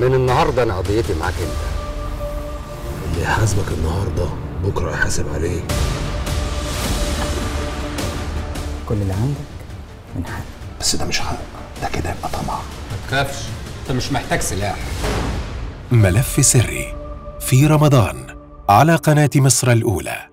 من النهارده أنا قضيتي معاك أنت. اللي يحاسبك النهارده بكرة يحاسب عليه كل اللي عندك من حق. بس ده مش حق ده كده يبقى طمع. ما تخافش أنت مش محتاج سلاح. ملف سري في رمضان على قناة مصر الأولى.